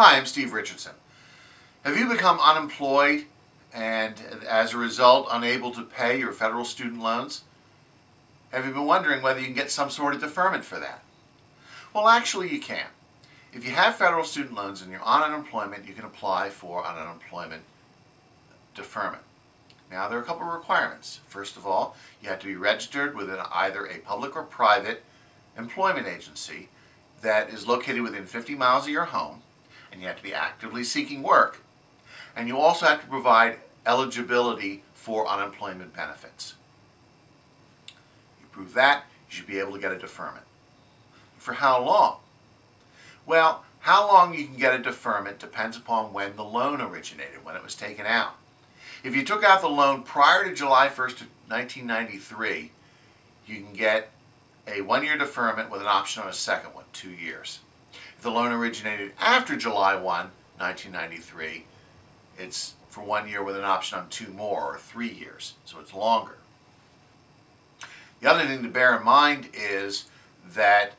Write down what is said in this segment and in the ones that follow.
Hi, I'm Steve Richardson. Have you become unemployed and as a result unable to pay your federal student loans? Have you been wondering whether you can get some sort of deferment for that? Well, actually you can. If you have federal student loans and you're on unemployment, you can apply for an unemployment deferment. Now, there are a couple of requirements. First of all, you have to be registered with either a public or private employment agency that is located within 50 miles of your home and you have to be actively seeking work. And you also have to provide eligibility for unemployment benefits. You prove that, you should be able to get a deferment. For how long? Well, how long you can get a deferment depends upon when the loan originated, when it was taken out. If you took out the loan prior to July 1st of 1993, you can get a one-year deferment with an option on a second one, two years. If the loan originated after July 1, 1993, it's for one year with an option on two more, or three years, so it's longer. The other thing to bear in mind is that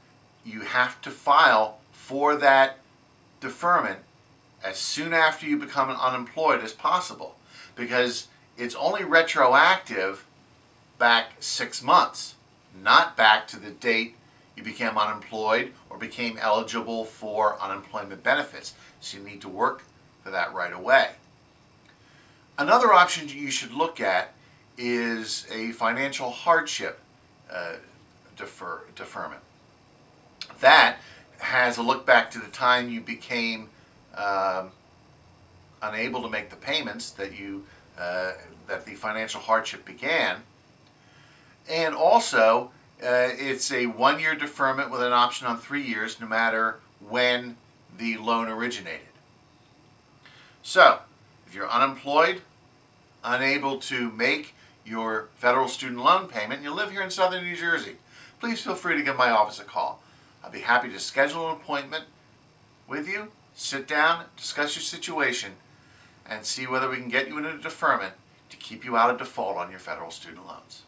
you have to file for that deferment as soon after you become unemployed as possible because it's only retroactive back six months, not back to the date you became unemployed or became eligible for unemployment benefits. So you need to work for that right away. Another option you should look at is a financial hardship uh, defer, deferment. That has a look back to the time you became um, unable to make the payments that you uh, that the financial hardship began, and also uh, it's a one-year deferment with an option on three years no matter when the loan originated. So, if you're unemployed, unable to make your federal student loan payment, and you live here in southern New Jersey, please feel free to give my office a call. I'll be happy to schedule an appointment with you, sit down, discuss your situation, and see whether we can get you into a deferment to keep you out of default on your federal student loans.